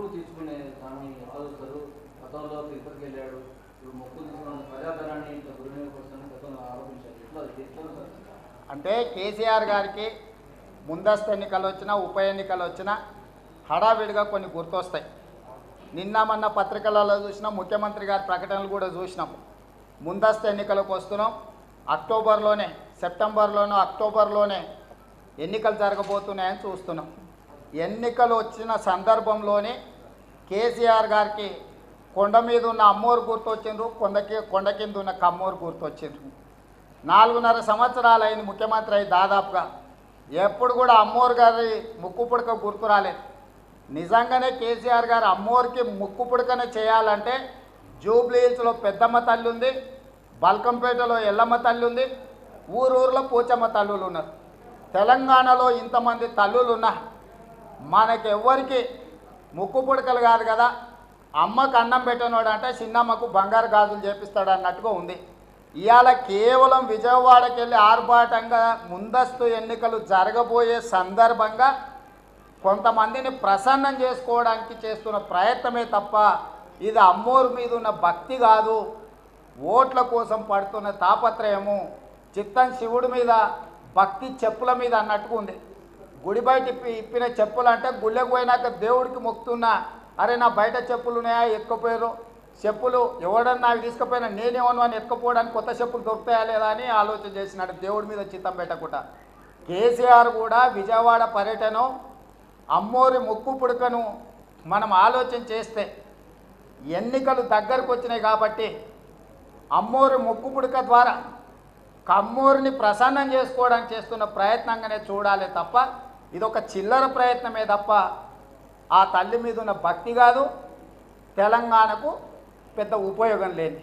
మొక్కులు తీసుకునే దాన్ని ఆలోచిస్తారు గతంలో తిరుపతికి వెళ్ళాడు. ఇప్పుడు మొక్కులు తీసుకున్న ప్రజాధనాన్ని ఇంత దుర్వినియోగపరుస్తానని గతంలో ఆరోపించారు. ఎట్లా అంటే కేసీఆర్ గారికి ముందస్తు ఎన్నికలు వచ్చినా ఉప ఎన్నికలు వచ్చినా హడావిడిగా కొన్ని గుర్తొస్తాయి. నిన్న మొన్న పత్రికలలో చూసినా ముఖ్యమంత్రి గారి ప్రకటనలు కూడా చూసినాము ముందస్తు ఎన్నికలకు వస్తున్నాం. అక్టోబర్లోనే సెప్టెంబర్లోనూ అక్టోబర్లోనే ఎన్నికలు జరగబోతున్నాయని చూస్తున్నాం. ఎన్నికలు వచ్చిన సందర్భంలోనే కేసీఆర్ గారికి కొండ మీద ఉన్న అమ్మోరు గుర్తొచ్చిండ్రు కొండకి కొండ కింద ఉన్న కమ్మోరు గుర్తొచ్చిండ్రు. నాలుగున్నర సంవత్సరాలు అయింది ముఖ్యమంత్రి అయి దాదాపుగా. ఎప్పుడు కూడా అమ్మోరు గారి ముక్కు పుడక గుర్తు రాలేదు. నిజంగానే కేసీఆర్ గారు అమ్మోరికి ముక్కు పుడకనే చేయాలంటే జూబ్లీ హిల్స్లో పెద్దమ్మ తల్లి ఉంది బల్కంపేటలో ఎల్లమ్మ తల్లి ఉంది ఊరూరులో పూచమ్మ తల్లులు ఉన్నారు. తెలంగాణలో ఇంతమంది తల్లులు ఉన్నా మనకెవ్వరికి ముక్కు పుడకలు కాదు కదా. అమ్మకు అన్నం పెట్టినోడు అంటే చిన్నమ్మకు బంగారు గాజులు చేపిస్తాడు అన్నట్టుగా ఉంది. ఇవాళ కేవలం విజయవాడకి వెళ్ళి ఆర్భాటంగా ముందస్తు ఎన్నికలు జరగబోయే సందర్భంగా కొంతమందిని ప్రసన్నం చేసుకోవడానికి చేస్తున్న ప్రయత్నమే తప్ప ఇది అమ్మోరు మీద ఉన్న భక్తి కాదు. ఓట్ల కోసం పడుతున్న తాపత్రయము చిత్తం శివుడి మీద భక్తి చెప్పుల మీద అన్నట్టుగా ఉంది. గుడి బయట ఇప్పి ఇప్పిన చెప్పులు అంటే గుళ్ళకు పోయినాక దేవుడికి మొక్కుతున్నా. అరే నా బయట చెప్పులు ఉన్నాయా? ఎత్తుకుపోయారు చెప్పులు ఎవడన్నా నాకు తీసుకుపోయినా నేనేమను అని ఎత్తుకుపోవడానికి కొత్త చెప్పులు దొరుకుతాయా లేదా అని ఆలోచన చేసినాడు దేవుడి మీద చిత్తం పెట్టకుండా. కేసీఆర్ కూడా విజయవాడ పర్యటన అమ్మోరి ముక్కు పుడకను మనం ఆలోచన చేస్తే ఎన్నికలు దగ్గరకు వచ్చినాయి కాబట్టి అమ్మోరి ముక్కు పుడక ద్వారా కమ్మూరిని ప్రసన్నం చేసుకోవడానికి చేస్తున్న ప్రయత్నంగానే చూడాలి తప్ప ఇది ఒక చిల్లర ప్రయత్నమే తప్ప ఆ తల్లి మీద ఉన్న భక్తి కాదు. తెలంగాణకు పెద్ద ఉపయోగం లేని